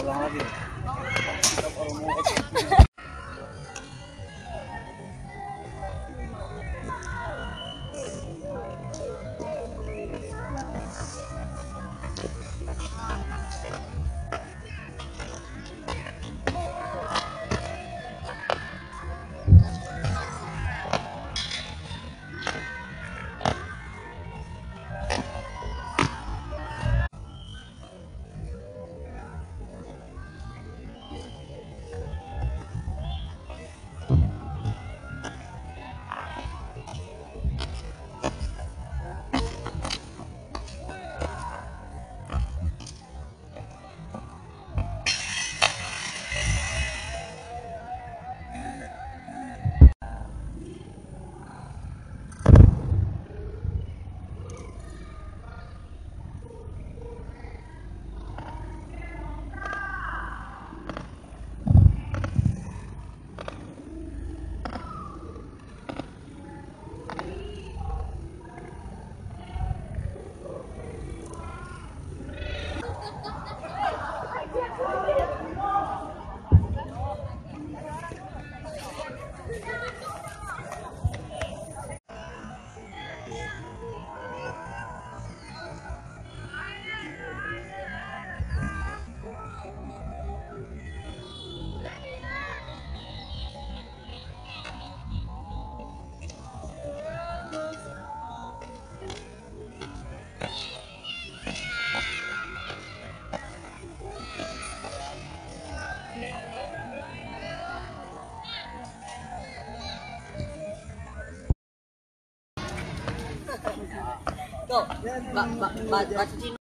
ulang lagi. 走，马马马马进。